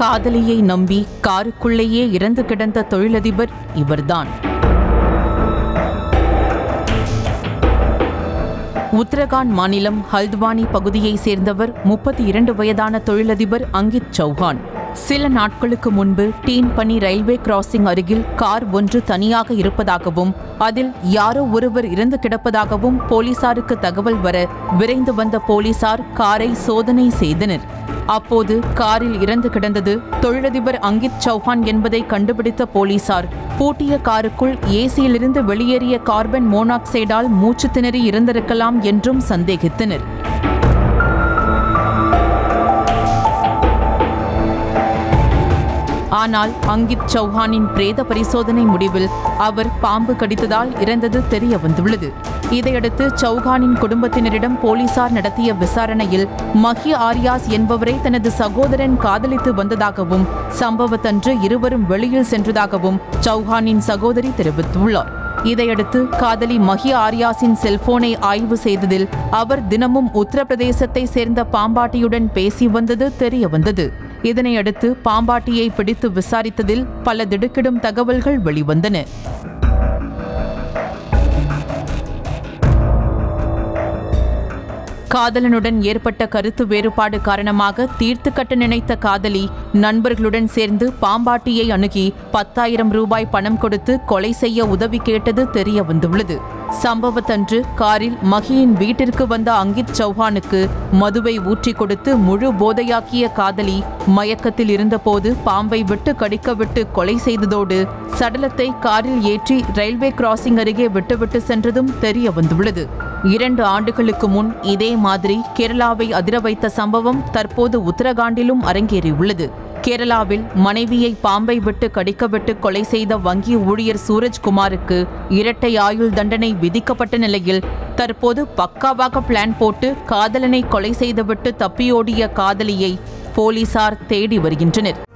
காதலியை நம்பி காருக்குள்ளேயே இறந்து கிடந்த தொழிலதிபர் இவர்தான். உத்தரகாண்ட் மாநிலம் ஹல்த்வானி பகுதியை சேர்ந்தவர் முப்பத்தி இரண்டு வயதான தொழிலதிபர் அங்கித் சௌஹான். சில நாட்களுக்கு முன்பு டீன் பனி ரயில்வே கிராசிங் அருகில் கார் ஒன்று தனியாக இருப்பதாகவும் அதில் யாரோ ஒருவர் இறந்து கிடப்பதாகவும் போலீசாருக்கு தகவல் வர விரைந்து வந்த போலீசார் காரை சோதனை செய்தனர். அப்போது காரில் இறந்து கிடந்தது தொழிலதிபர் அங்கித் சௌஹான் என்பதை கண்டுபிடித்த போலீசார். பூட்டிய காருக்குள் ஏசியிலிருந்து வெளியேறிய கார்பன் மோனாக்சைடால் மூச்சு திணறி இருந்திருக்கலாம் என்றும் சந்தேகித்தனர். ஆனால் அங்கித் சௌஹானின் பிரேத பரிசோதனை முடிவில் அவர் பாம்பு கடித்ததால் இறந்தது தெரிய வந்துள்ளது. இதையடுத்து சௌஹானின் குடும்பத்தினரிடம் போலீசார் நடத்திய விசாரணையில் மஹி ஆரியாஸ் என்பவரை தனது சகோதரன் காதலித்து வந்ததாகவும் சம்பவத்தன்று இருவரும் வெளியில் சென்றதாகவும் சௌஹானின் சகோதரி தெரிவித்துள்ளார். இதையடுத்து காதலி மஹி ஆரியாஸின் செல்போனை ஆய்வு செய்ததில் அவர் தினமும் உத்தரப்பிரதேசத்தை சேர்ந்த பாம்பாட்டியுடன் பேசி வந்தது தெரிய வந்தது. இதனையடுத்து பாம்பாட்டியை பிடித்து விசாரித்ததில் பல திடுக்கிடும் தகவல்கள் வெளிவந்தன. காதலனுடன் ஏற்பட்ட கருத்து வேறுபாடு காரணமாக தீர்த்து கட்ட நினைத்த காதலி நண்பர்களுடன் சேர்ந்து பாம்பாட்டியை அணுகி பத்தாயிரம் ரூபாய் பணம் கொடுத்து கொலை செய்ய உதவி கேட்டது தெரிய வந்துள்ளது. சம்பவத்தன்று காரில் மகியின் வீட்டிற்கு வந்த அங்கித் சௌஹானுக்கு மதுவை ஊற்றி கொடுத்து முழு போதையாக்கிய காதலி மயக்கத்தில் இருந்தபோது பாம்பை விட்டு கடிக்க விட்டு கொலை செய்ததோடு சடலத்தை காரில் ஏற்றி ரயில்வே கிராசிங் அருகே விட்டுவிட்டு சென்றதும் தெரிய வந்துள்ளது. இரண்டு ஆண்டுகளுக்கு முன் இதே மாதிரி கேரளாவை அதிர வைத்த சம்பவம் தற்போது உத்தரகாண்டிலும் அரங்கேறியுள்ளது. கேரளாவில் மனைவியை பாம்பை விட்டு கடிக்கவிட்டு கொலை செய்த வங்கி ஊழியர் சூரஜ்குமாருக்கு இரட்டை ஆயுள் தண்டனை விதிக்கப்பட்ட நிலையில் தற்போது பக்காவாக பிளான் போட்டு காதலனை கொலை செய்துவிட்டு தப்பியோடிய காதலியை போலீசார் தேடி வருகின்றனர்.